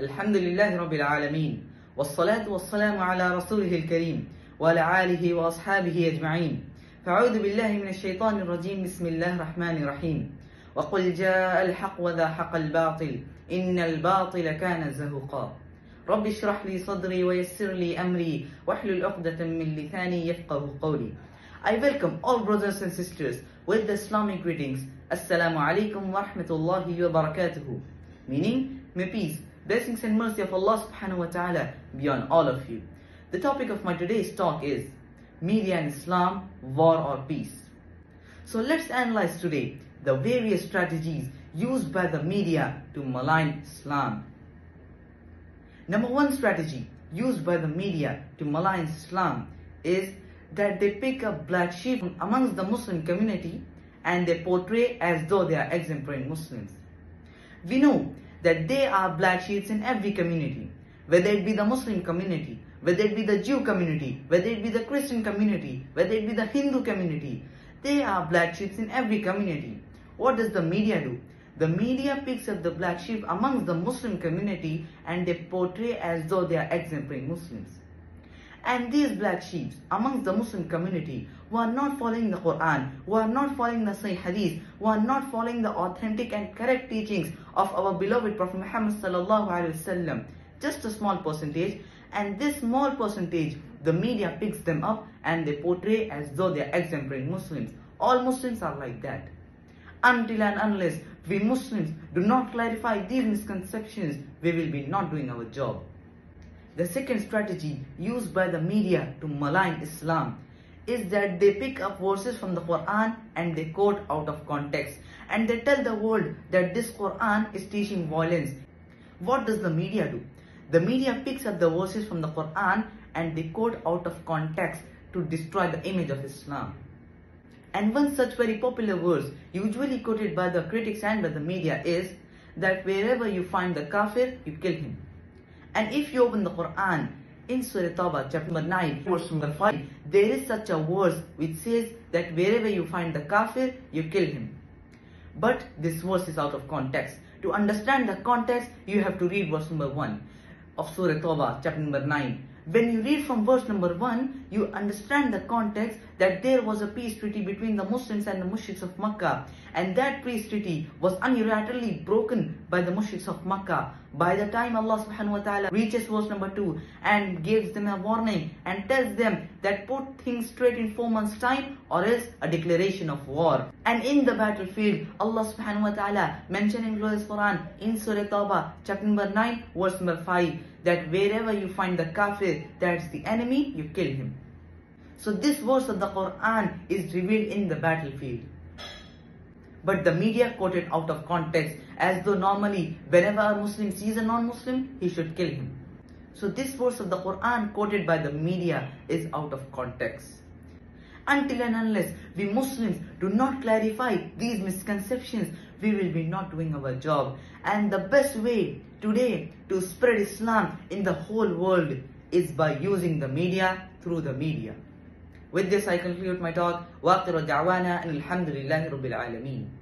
الحمد لله رب العالمين والصلاة والسلام على رسوله الكريم وعلى آله وأصحابه أجمعين. فأعوذ بالله من الشيطان الرجيم بسم الله الرحمن الرحيم. وقل جاء الحق وذا حق الباطل إن الباطل كان زهقا رب اشرح لي صدري ويسر لي أمري واحلل عقدة من لساني يفقه قولي. I welcome all brothers and sisters with the Islamic greetings. Assalamu alaikum wa rahmatullahi wa barakatuhu. Meaning, may peace, blessings and mercy of Allah subhanahu wa ta'ala be on all of you. The topic of my today's talk is Media and Islam, War or Peace. So let's analyze today the various strategies used by the media to malign Islam. Number one strategy used by the media to malign Islam is that they pick up black sheep amongst the Muslim community and they portray as though they are exemplary Muslims. We know that there are black sheep in every community, whether it be the Muslim community, whether it be the Jew community, whether it be the Christian community, whether it be the Hindu community. There are black sheep in every community. What does the media do? The media picks up the black sheep amongst the Muslim community and they portray as though they are exemplary Muslims. And these black sheep amongst the Muslim community who are not following the Quran, who are not following the Sahih Hadith, who are not following the authentic and correct teachings of our beloved Prophet Muhammad sallallahu alaihi wasallam, just a small percentage, and this small percentage, the media picks them up and they portray as though they are exemplary Muslims. All Muslims are like that. Until and unless we Muslims do not clarify these misconceptions, we will be not doing our job. The second strategy used by the media to malign Islam is that they pick up verses from the Quran and they quote out of context and they tell the world that this Quran is teaching violence. What does the media do? The media picks up the verses from the Quran and they quote out of context to destroy the image of Islam. And one such very popular verse, usually quoted by the critics and by the media, is that wherever you find the kafir, you kill him. And if you open the Quran in Surah Tawbah, chapter number 9, verse number 5, there is such a verse which says that wherever you find the kafir, you kill him. But this verse is out of context. To understand the context, you have to read verse number 1 of Surah Tawbah, chapter number 9. When you read from verse number 1, you understand the context that there was a peace treaty between the Muslims and the mushriks of Makkah. And that peace treaty was unilaterally broken by the mushriks of Makkah. By the time Allah subhanahu wa ta'ala reaches verse number 2 and gives them a warning and tells them that put things straight in 4 months time or else a declaration of war. And in the battlefield, Allah subhanahu wa ta'ala mentioned in glorious Quran in Surah Tawbah chapter number 9 verse number 5 that wherever you find the kafir, that's the enemy, you kill him. So this verse of the Quran is revealed in the battlefield. But the media quoted out of context as though normally whenever a Muslim sees a non-Muslim, he should kill him. So this verse of the Quran quoted by the media is out of context. Until and unless we Muslims do not clarify these misconceptions, we will be not doing our job. And the best way today to spread Islam in the whole world is by using the media through the media. With this I conclude my talk. وآخر دعوانا أن الحمد لله رب العالمين